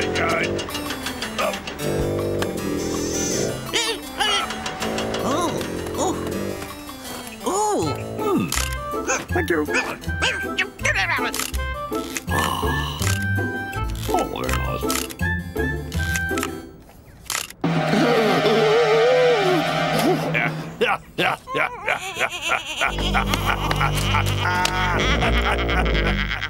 Keep going. Up. Oh, oh, oh. oh. Hmm. Thank you. Oh, very nice. Yeah, yeah, yeah, yeah, yeah.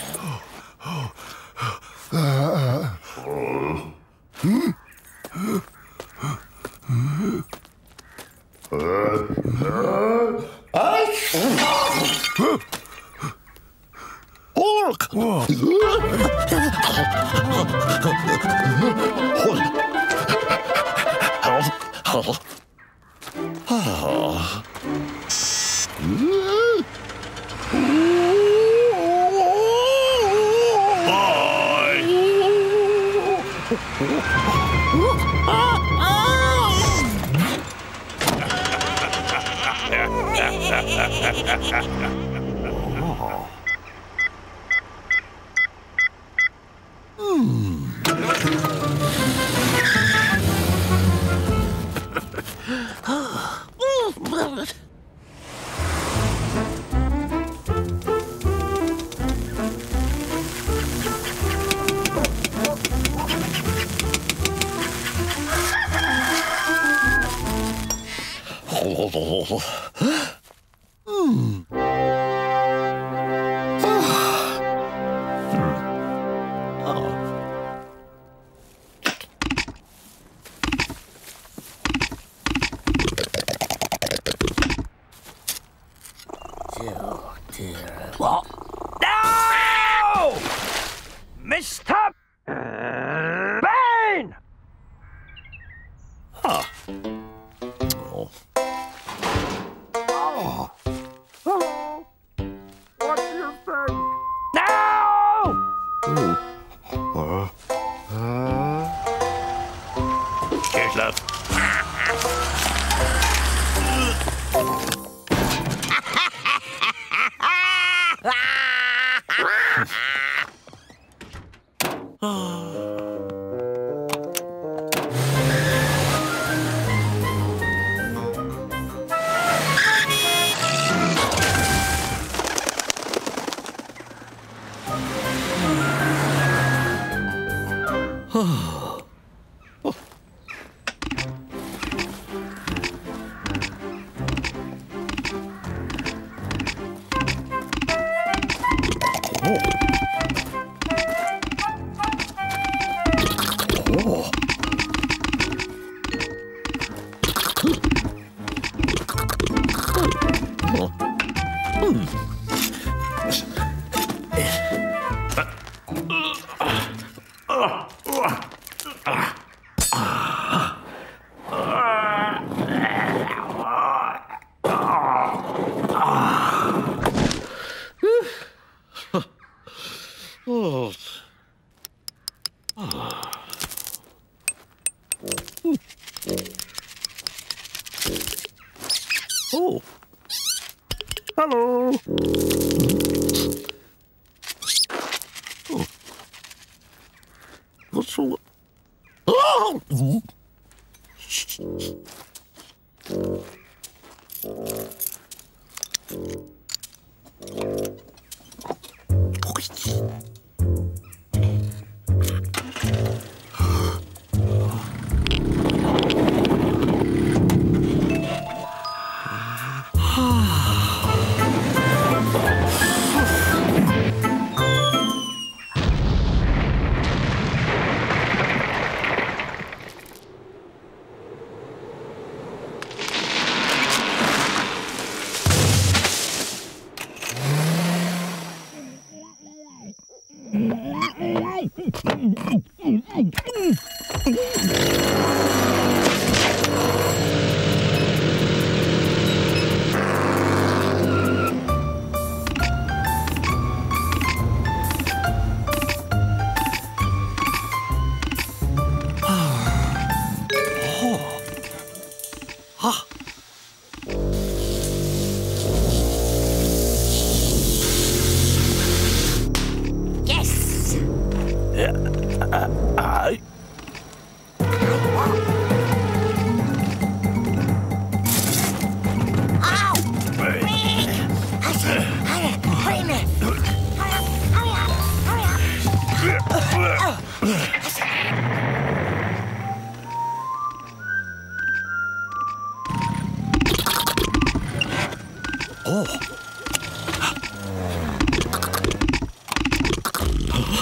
Oh, Oh.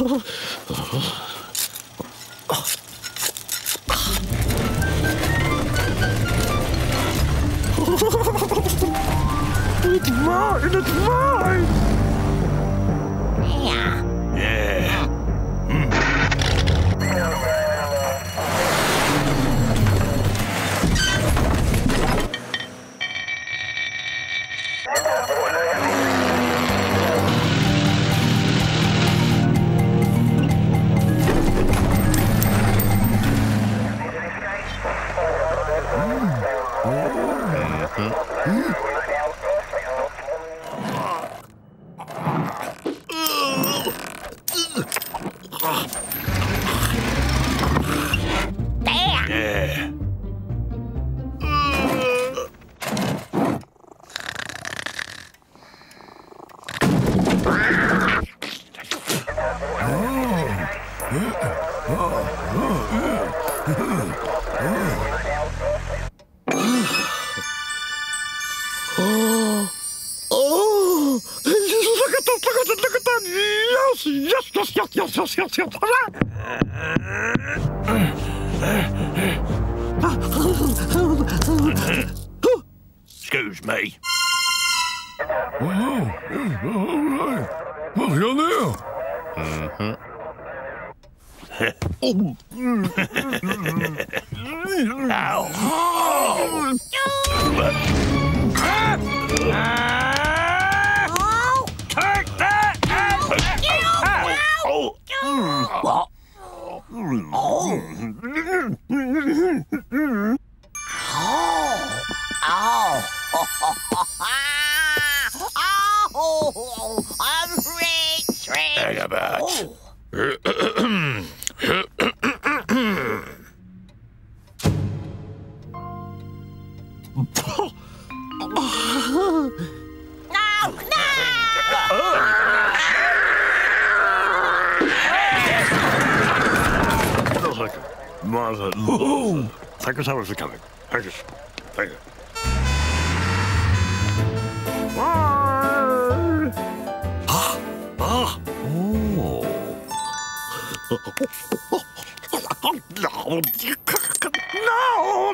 It's mine. It's mine. Excuse me. Oh, yeah, all right. Well, you're there. Ow! Mm-hmm. Oh! Oh! I'm rich, rich! Oh. No! No! Mother. Oh! Thank you so much for coming. Thank you. Thank you. Bye. Ah! Oh! No!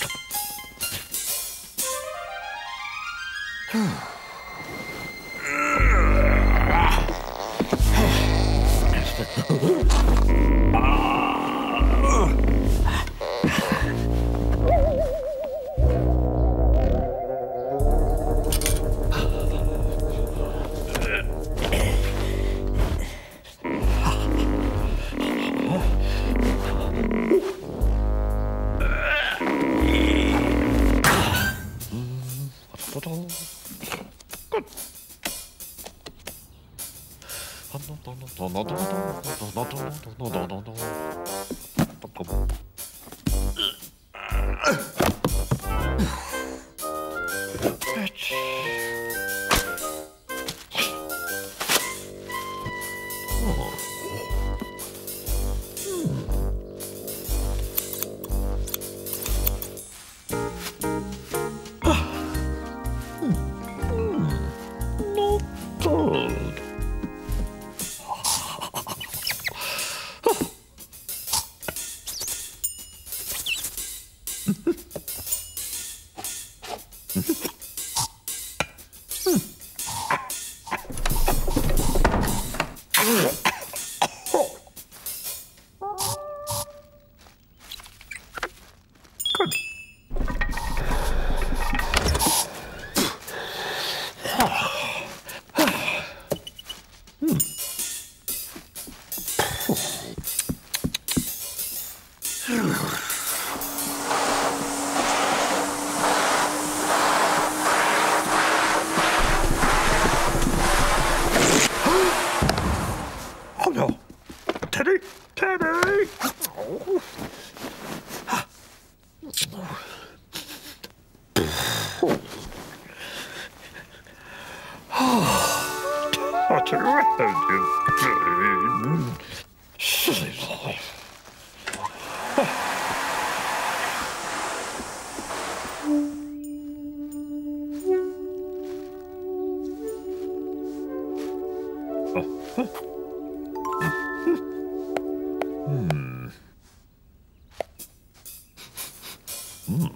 うん。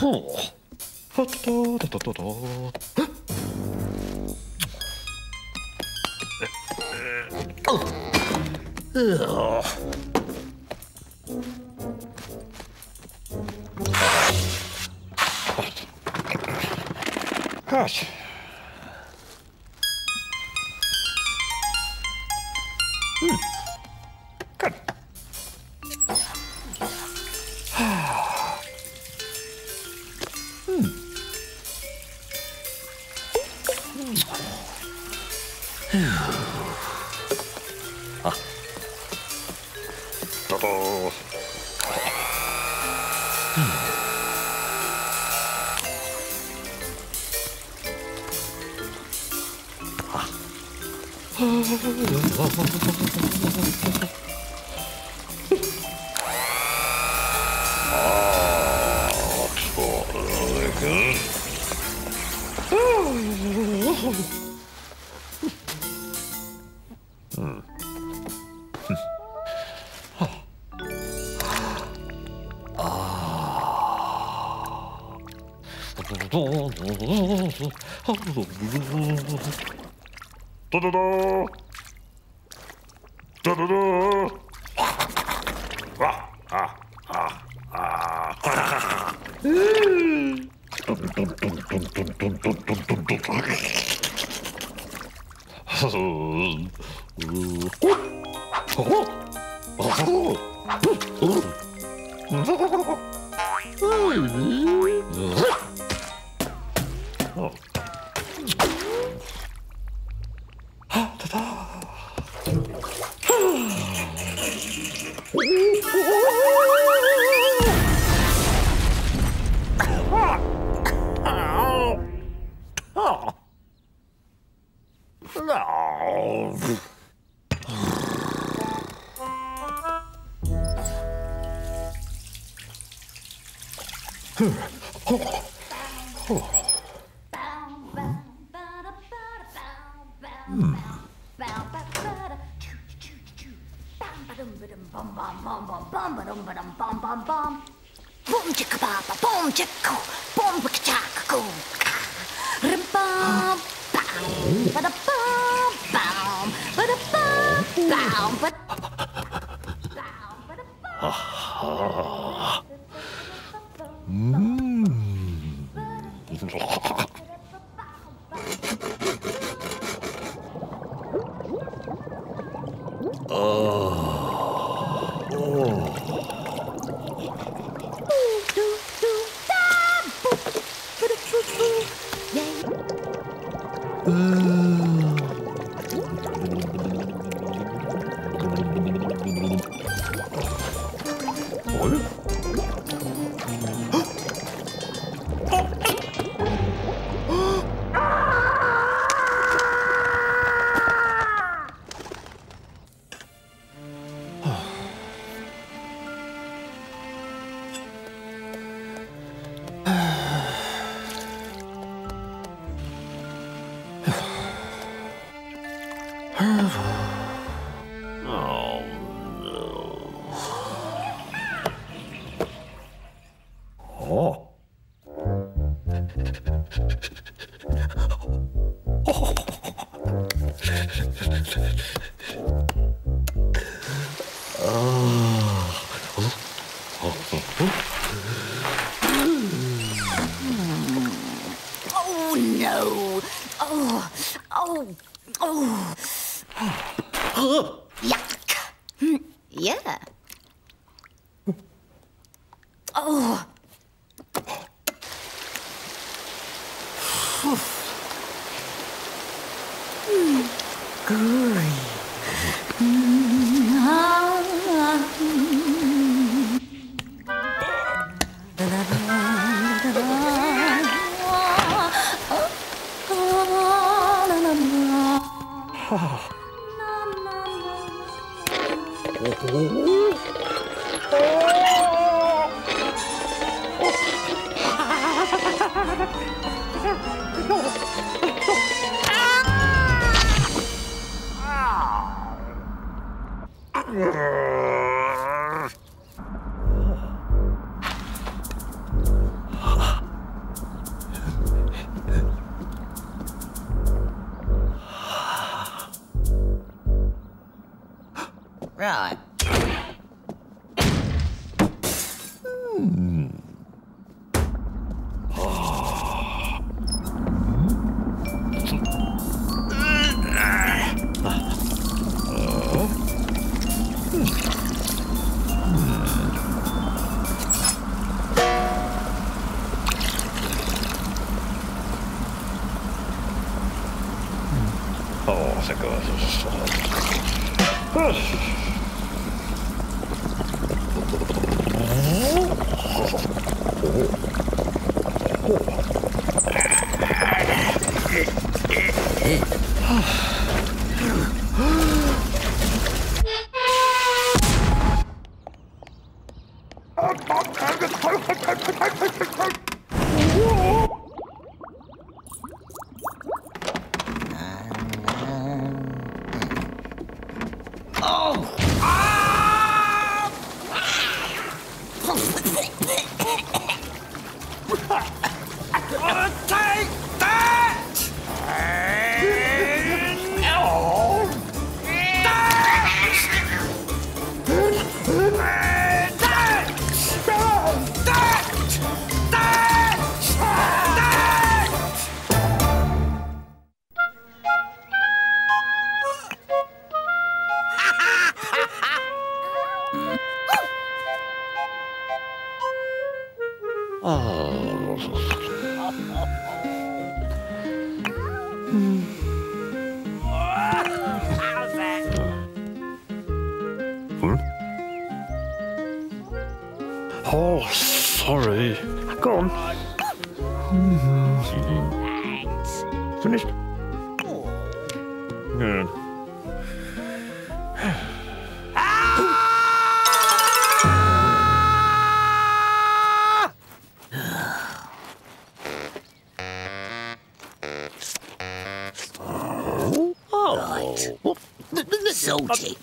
ほう。はととととととよしドドドー。ドドドー。わああああ。うードンドンドンドンドンドンドンドンドンドンうん。bum, bam, Oh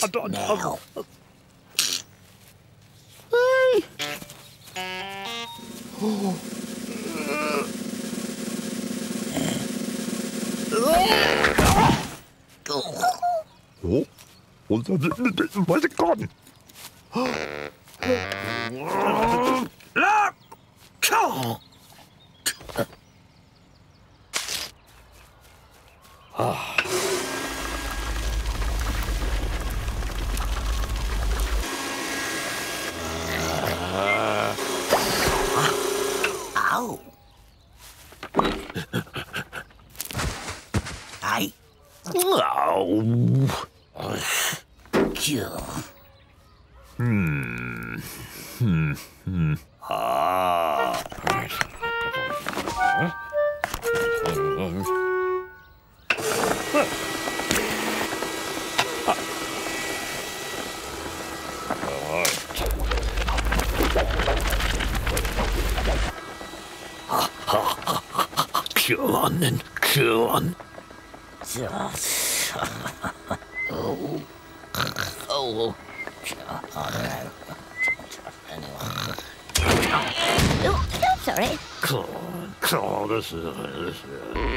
Sort it now. Oh, und dann weiß ich come on, this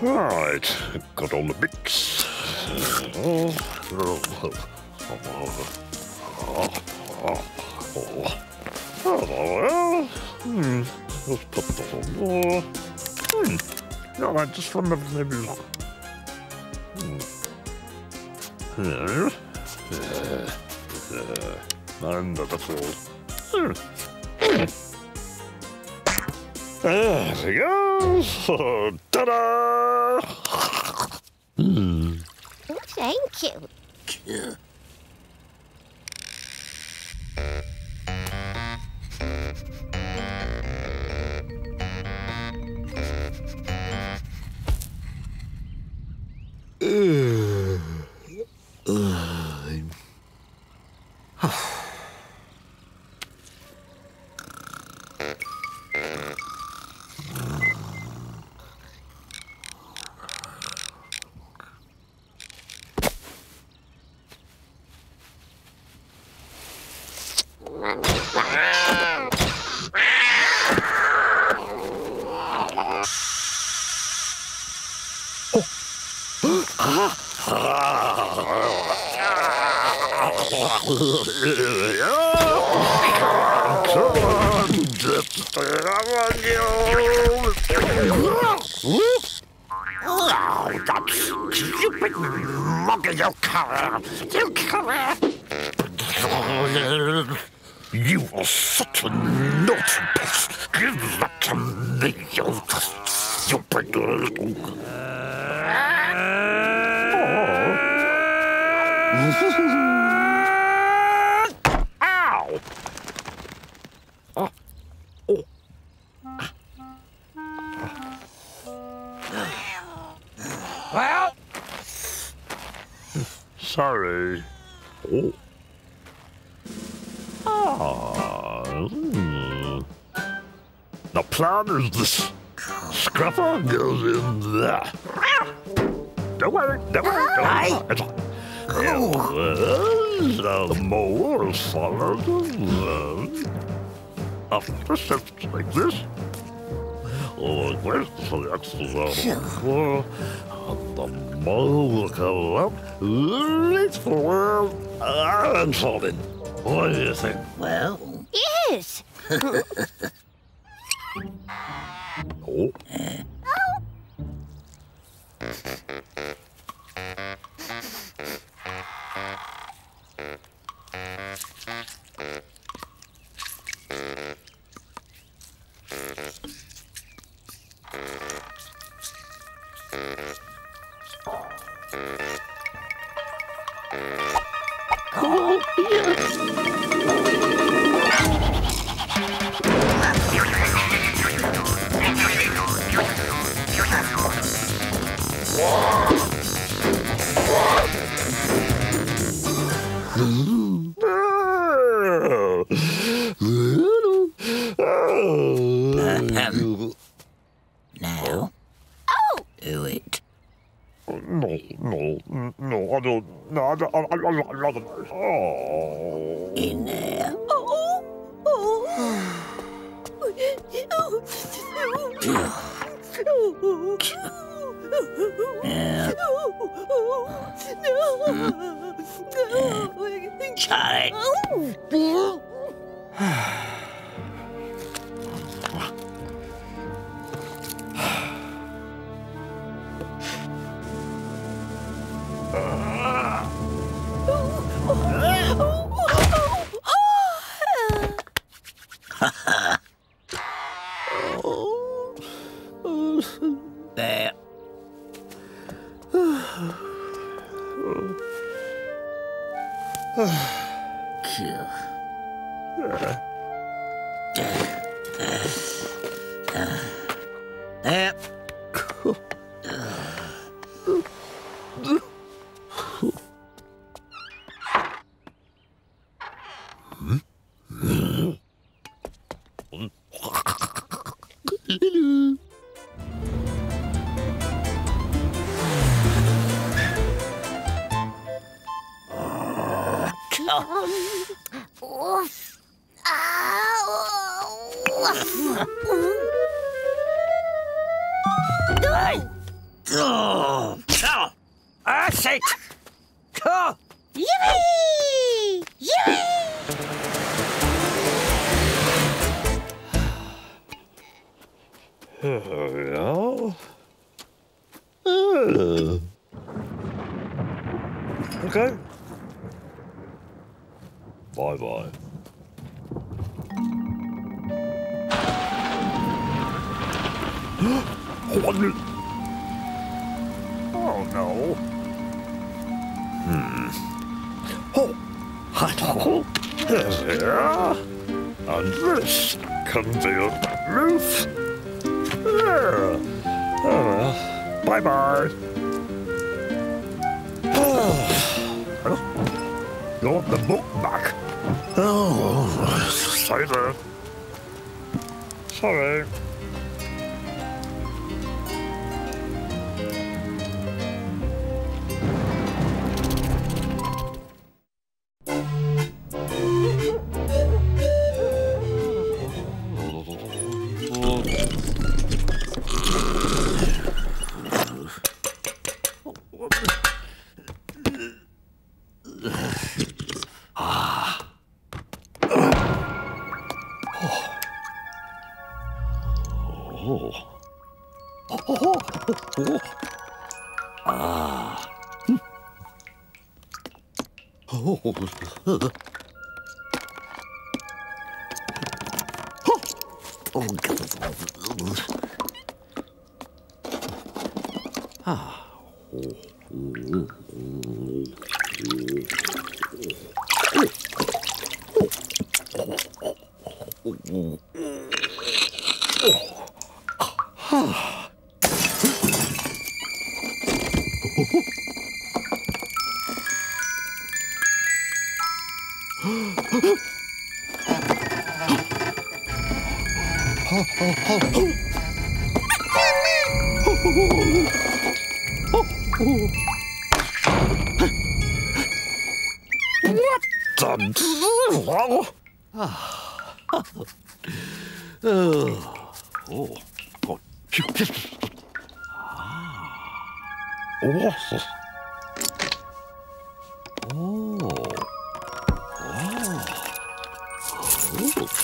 Right, got all the bits. Oh, hmm, let's put that on more. Hmm, no, I just remember maybe. Hmm. Here. Uh, uh, and that's all. Hmm. Hmm. There we go. Ta-da! Oh, thank you. Don't worry, don't worry, don't worry. It's all- Yes, the mole follows the After steps like this. Oh, where's the next level? And the mole will come up, reach forward, and fall in. What do you think? Well, Yes. Oh. Don't, oh. In there. Yeah. Shut it. There. Oh. Oh, that's it. Oh. Yippee! Yippee! Yeah. Uh. Okay. Bye bye oh no. Hmm. Oh, I here. And this can be a roof. There. Oh well. Bye bye. You want the book back? Oh, sorry. Sorry.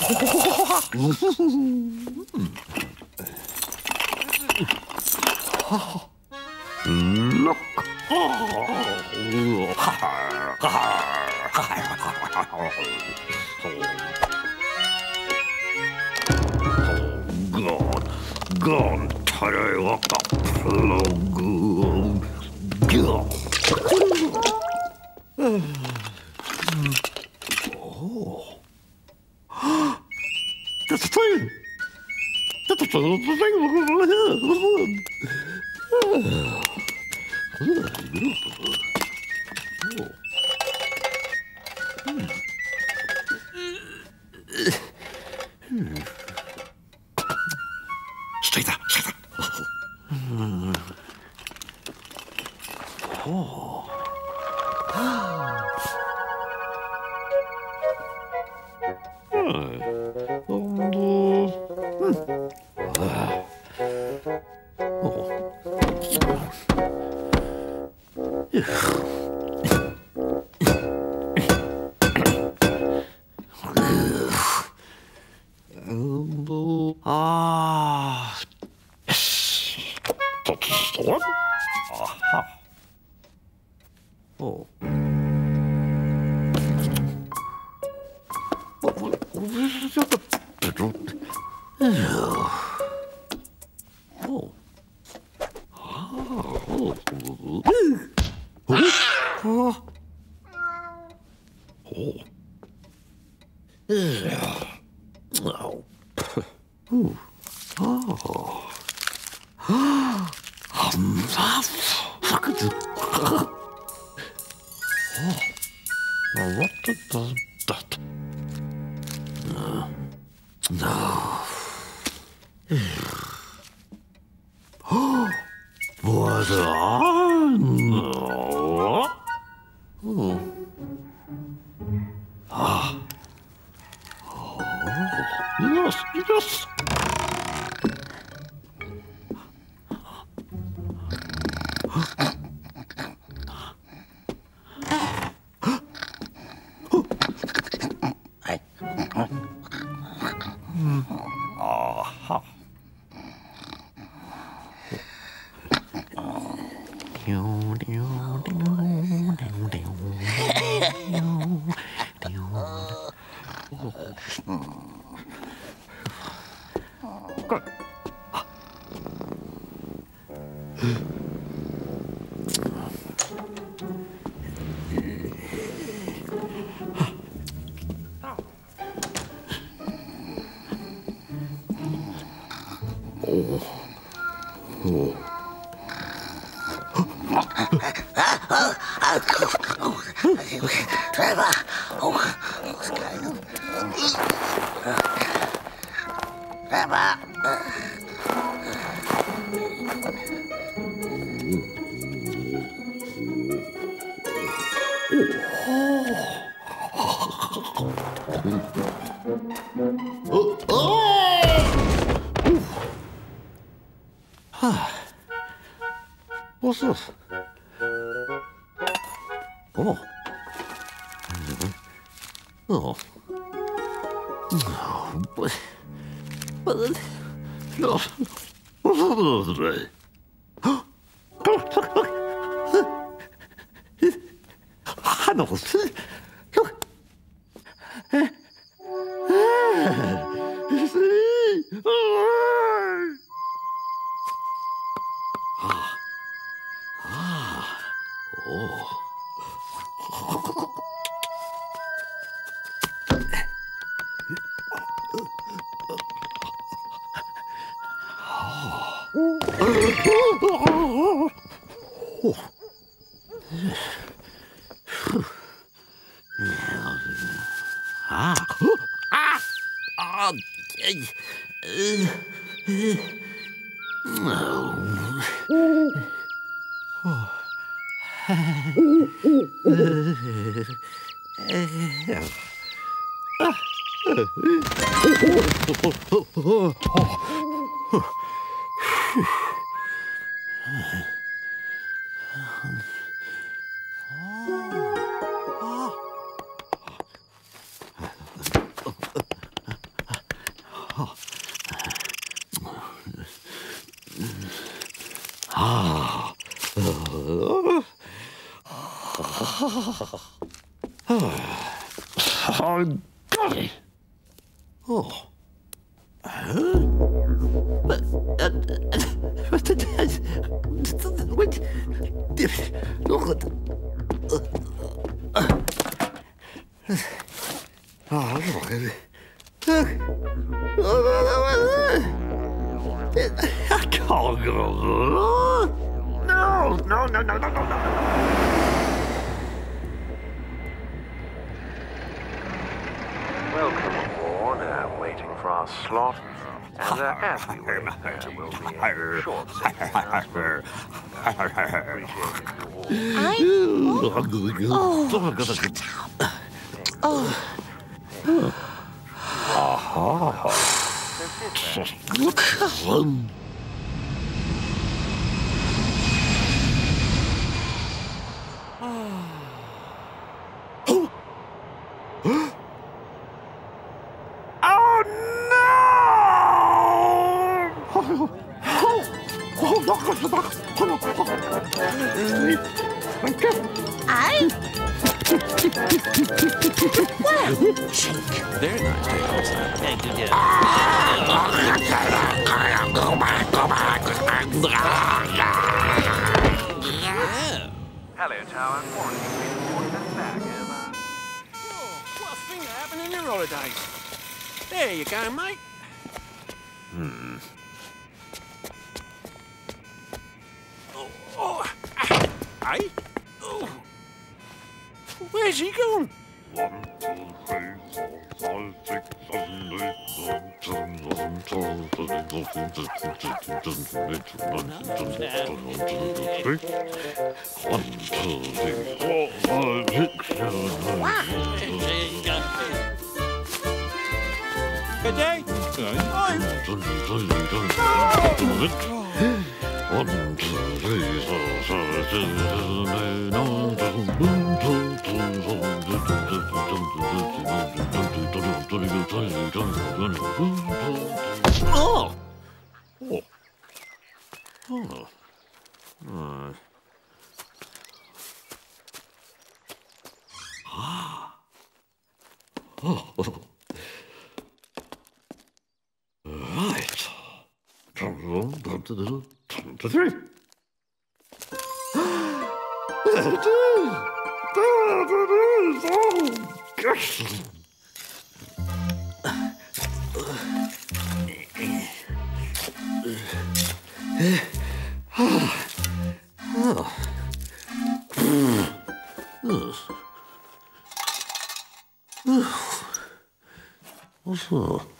Look. God, God, tired of the Ah. Good. 脑子给哎 어. No, no, no, no, no, no, no. For our. And uh, as we wait, uh, we'll be in short session announcements. Appreciate you all. So Hello, Tower. Quarantine please. One minute back. Over. Oh, what a thing that happened in your holidays. There you go, mate. Hmm. Oh, oh, ah, hey? Oh. Where's he gone? Good day. twenty, twenty-one, One, two, three, four, five, six, seven, eight, nine, ten, Oh! Oh. Oh. Uh. Ah. Oh. Right. Come to three. It is. There it is. Oh, gosh.